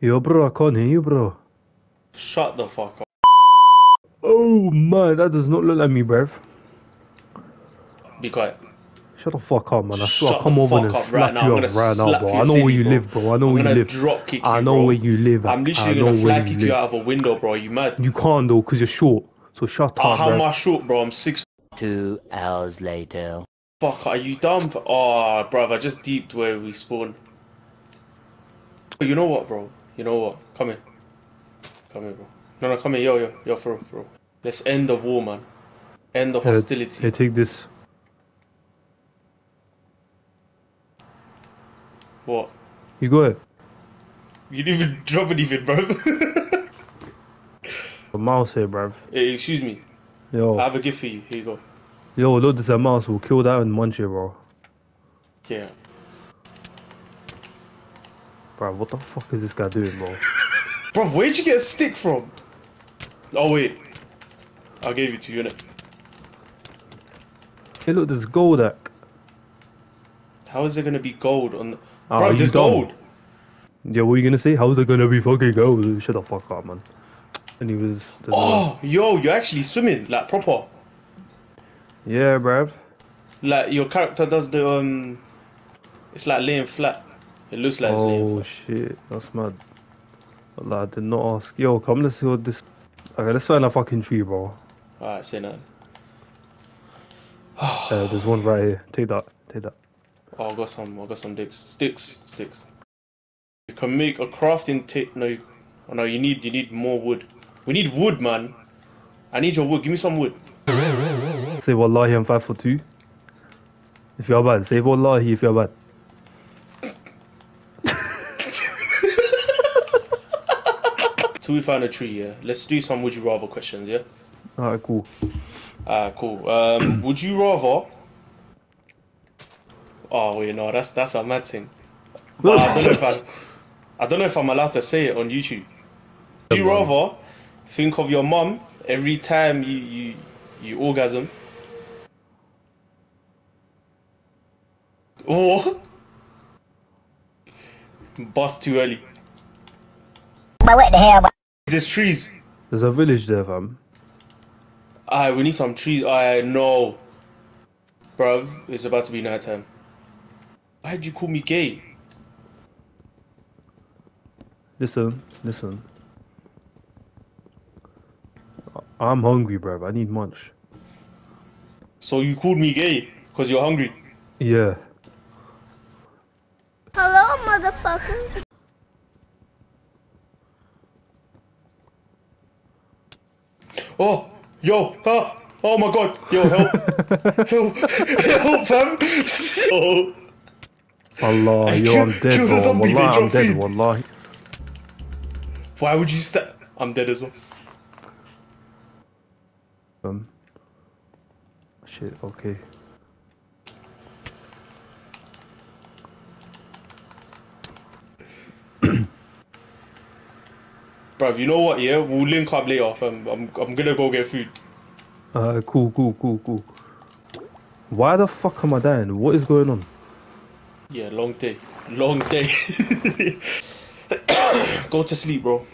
Yo, bro, I can't hear you, bro. Shut the fuck up. Oh man, that does not look like me, bruv. Be quiet. Shut the fuck up, man. I swear, I'll come over and slap right you up right now, bro. I know where you live, bro. I know where you live. drop kick I know where you live. I'm literally gonna flag kick you live. out of a window, bro. You mad? You can't though, cause you're short. So shut Uh, up, how am. I short, bro? I'm six. Two hours later. Fuck, are you dumb? For... Oh, bro, I just deeped where we spawned. You know what, bro? You know what? Come here. Come here, bro. No, no, come here. Yo, yo, yo, for real, for real. Let's end the war, man. End the hostility. Here, take this. What? You got it. You didn't even drop anything, bro. A mouse here, bruv. hey, excuse me. Yo, I have a gift for you. Here you go. yo, look, there's a mouse. We'll kill that and munch it, bro. Yeah. Bruv, what the fuck is this guy doing, bro? Bro, where'd you get a stick from? Oh, wait. I gave it to you, innit? Hey, look, there's gold Goldak. How is there gonna be gold on the... Ah, Bro, there's gold! Yeah, what are you gonna say? How's it gonna be fucking gold? Shut the fuck up, man. And he was. there's no- Oh, yo, you're actually swimming, like, proper. Yeah, bruv. Like, your character does the, um... It's like laying flat. It looks like Oh shit, that's mad. Wallah, I did not ask. Yo, come, let's see what this. Okay, let's find a fucking tree, bro. Alright, say nothing. Uh, there's one right here. Take that. Take that. Oh, I got some, I got some dicks. Sticks, sticks. You can make a crafting ta- no, you- oh no, you need, you need more wood. We need wood, man. I need your wood, give me some wood. Say wallahi, I'm five for two. If you're bad, say wallahi if you're bad. Till we find a tree, yeah? Let's do some would you rather questions, yeah? Alright, cool. Ah, cool. Um, would you rather? Oh wait, no, that's that's a mad thing. But I don't know if I, I don't know if I'm allowed to say it on YouTube. Would you rather think of your mum every time you you you orgasm, or bust too early? But what the hell? There's trees. There's a village there, fam. Ah, we need some trees. I know, bruv. It's about to be nighttime. Why'd you call me gay? Listen, listen. I'm hungry, bruv. I need munch. So you called me gay because you're hungry. Yeah. Oh, yo, ah, oh my god, yo, help, help, help, fam. oh, Allah, yo, I'm dead, kill bro. zombie, Wallah, I'm dead, food. wallahi. why would you stop? I'm dead as well. Um. Shit, okay. Bruv, you know what? Yeah, we'll link up later, fam. I'm, I'm gonna go get food. Uh, cool, cool, cool, cool. Why the fuck am I dying? What is going on? Yeah, long day, long day. go to sleep, bro.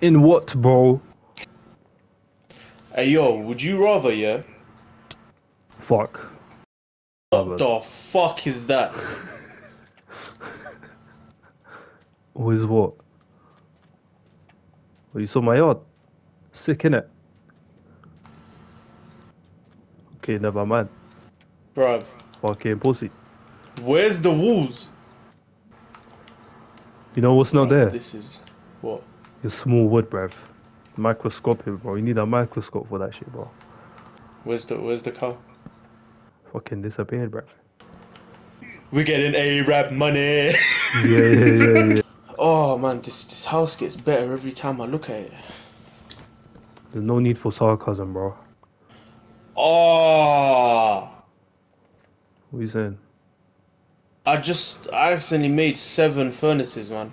In what, bro? Hey, yo, would you rather, yeah? Fuck. What the fuck is that? What is what? You saw my yard? Sick, innit? Okay, never mind. Bruv, Fucking pussy. where's the walls? You know what's not there? This is what? Your small wood, bruv. Microscopic, bro. You need a microscope for that shit, bro. Where's the Where's the car? Fucking disappeared, bruv. We're getting Arab money. Yeah, yeah, yeah, yeah. Oh man, this this house gets better every time I look at it. There's no need for sarcasm, bro. Oh, What are you saying? I just I accidentally made seven furnaces, man.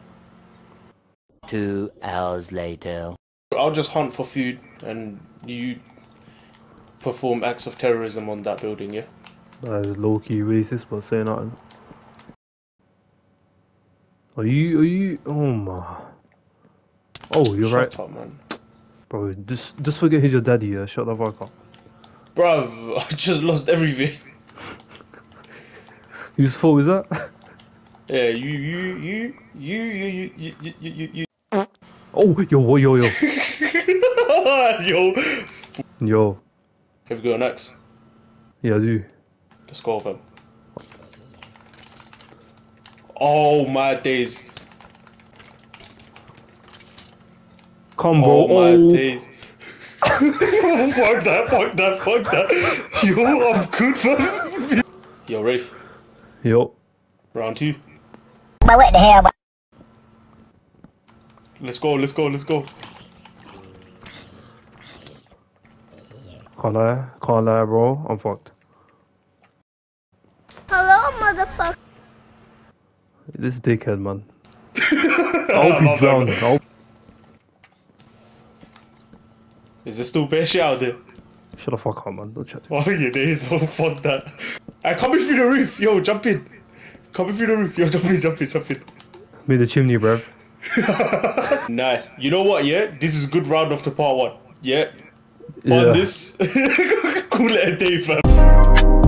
Two hours later. I'll just hunt for food and you perform acts of terrorism on that building, yeah? That is low key racist, but say nothing. Are you? Are you? Oh my. Oh, you're right, Shut up, man. bro. Just, just forget who's your daddy. Yeah, shut the fuck up. Bruv, I just lost everything. Whose fault is that? Yeah, you, you, you, you, you, you, you, you, you, you. Oh, yo, yo, yo, Yo. yo. Have we got next? Yeah, I do. Let's go, fam. Oh my days. Combo. bro. Oh my days. fuck that, fuck that, fuck that. Yo, I'm good, fam. Yo, Rafe, yo. round two. But what the hell? Let's go, let's go, let's go. Can't lie, can't lie, bro. I'm fucked. This dickhead, man. I hope he's. I hope. Is there still bear shit out there? Shut the fuck up, man. Don't chat. Oh yeah, there is. Oh fuck that. I coming through the roof. Yo, jump in. Coming through the roof. Yo, jump in, jump in, jump in. Made the chimney, bruv. Nice. You know what? Yeah, this is a good round off to part one. Yeah. Yeah. On this, cool it a day, fam.